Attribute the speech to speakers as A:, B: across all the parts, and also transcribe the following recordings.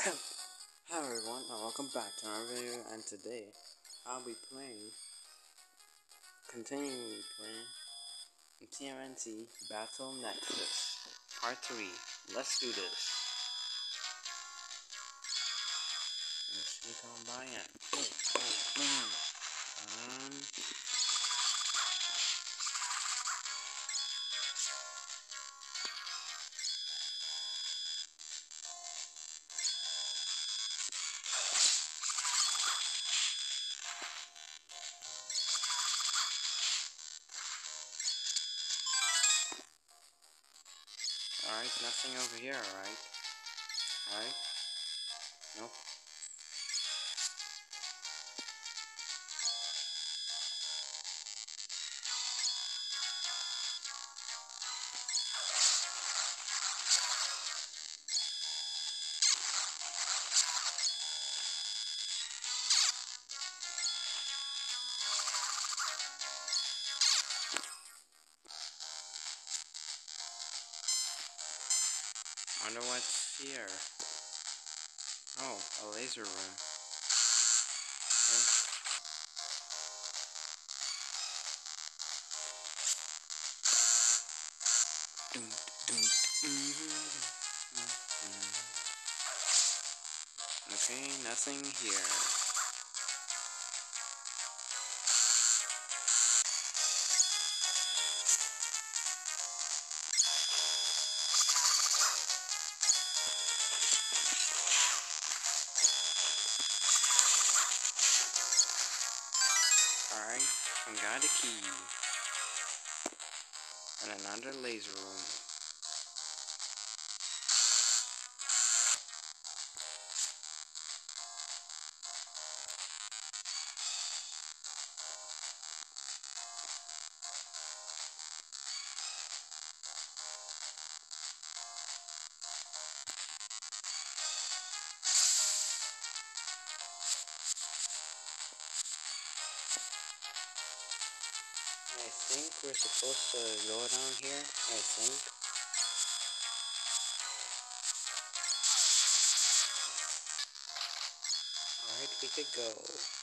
A: Hello everyone and welcome back to another video and today I'll be playing, continuing playing TMNT Battle Nexus Part 3. Let's do this. Let's see come by and Alright, nothing over here, alright. Alright. Nope. Wonder what's here. Oh, a laser room. Okay. Dun, mhm, mhm. Okay, nothing here. We're supposed to go down here. I think. Alright, we could go.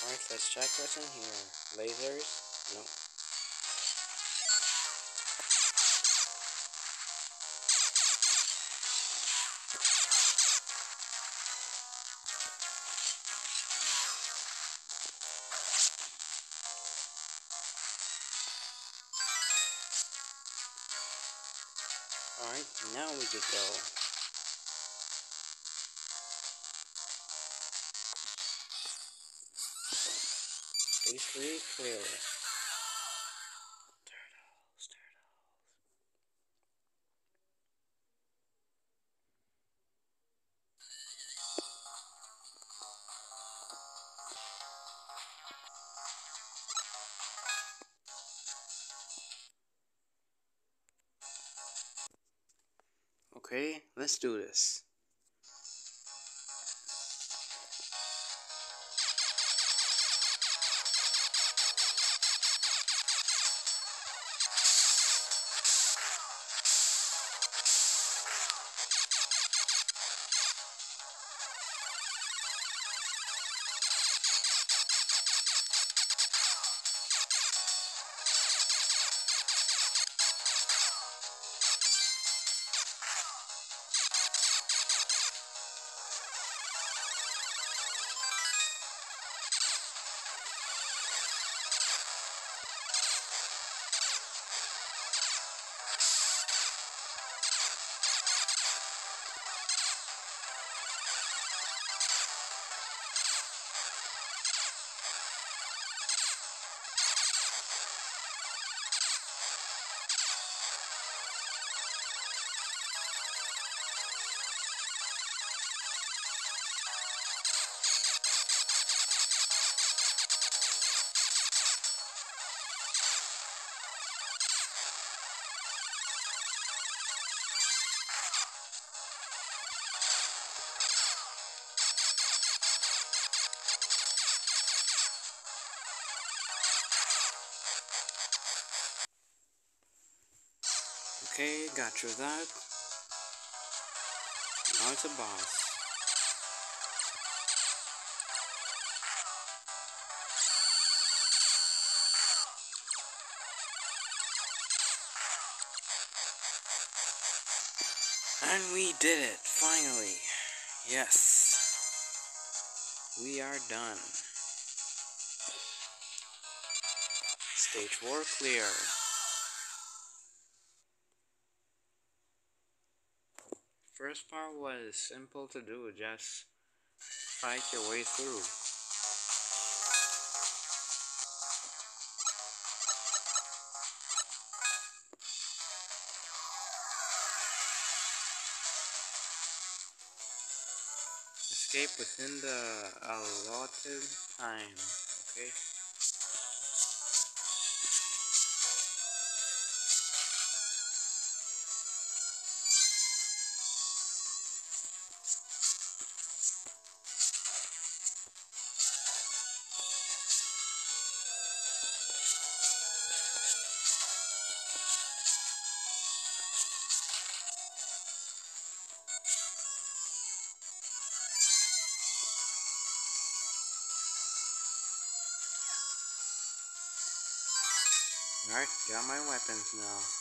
A: Alright, let's check what's in here. Lasers? Nope. Alright, now we could go. Please breathe clearly. Turtles, turtles. Okay, let's do this. Got you that. Now it's a boss. And we did it, finally. Yes. We are done. Stage 4 clear. First part was simple to do, just fight your way through. Escape within the allotted time, okay? Alright, got my weapons now.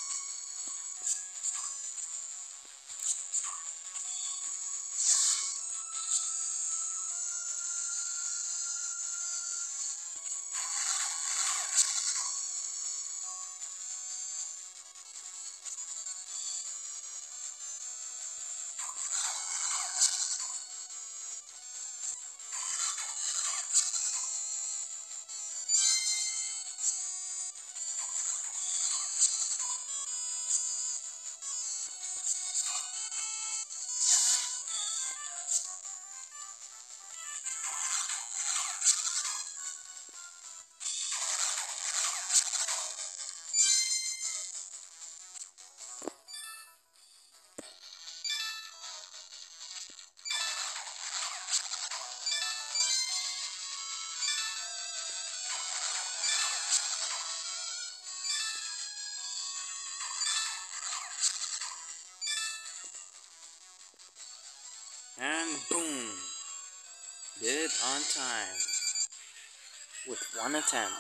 A: Did on time. With one attempt.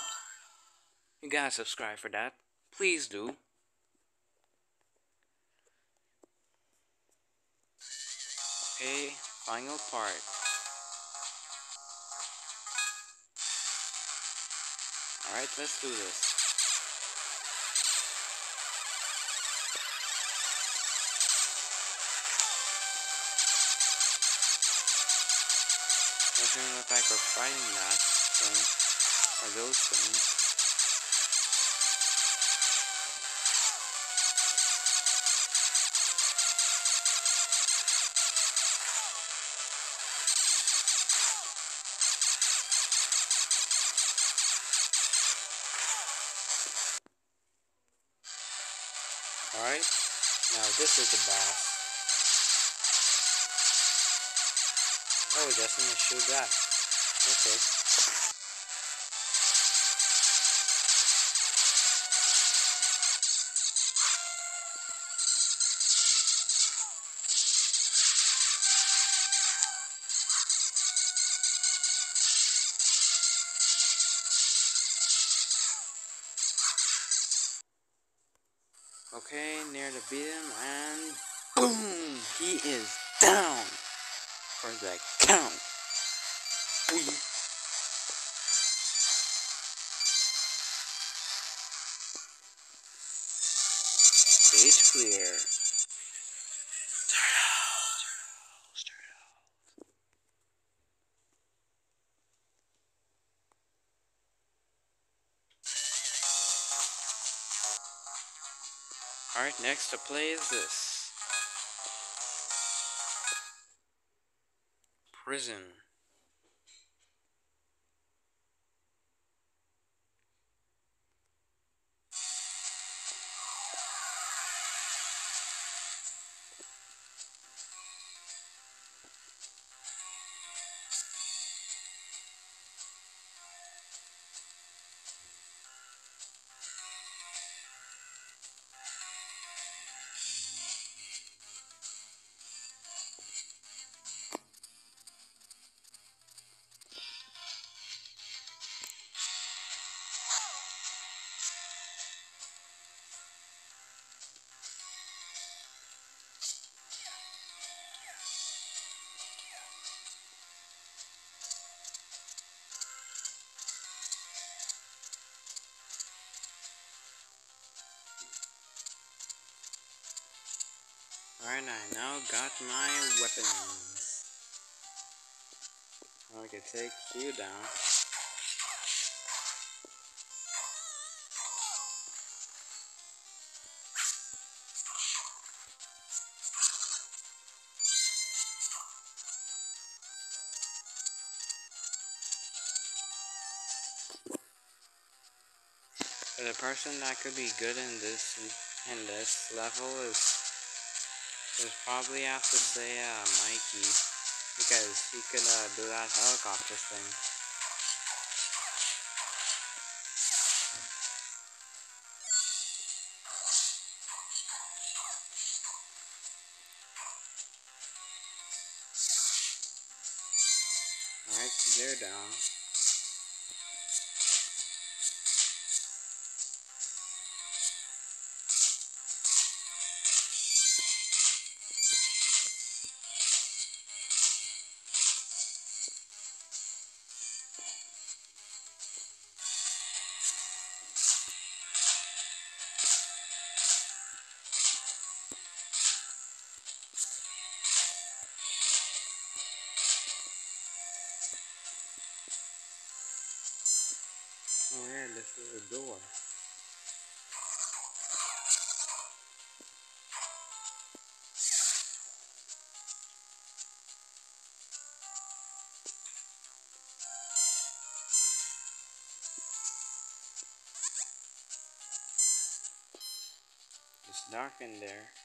A: You gotta subscribe for that. Please do. Okay, final part. Alright, let's do this. Doesn't look like we're fighting that thing, or those things. Alright, now this is the boss. Oh, it doesn't shoot that. Okay. Okay, near the beat him, and boom! He is down for the count. Wee. Stage clear. Turtle, turtles, turtles. Alright, next to play is this. Prison. Alright, I now got my weapons. I can take you down. the person that could be good in this in this level is is probably have to say uh, Mikey because he could uh, do that helicopter thing. Alright, they're down. Oh yeah, this is a door. It's dark in there.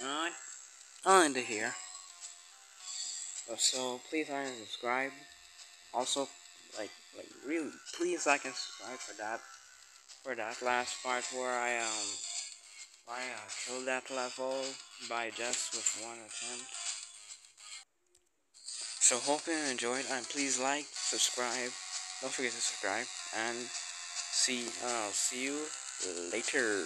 A: Uh, I'll end it here. Uh, so please like and subscribe. Also, like, like really, please like and subscribe for that, for that last part where I um, I uh, killed that level by just with one attempt. So hope you enjoyed and please like, subscribe, don't forget to subscribe and see uh see you later.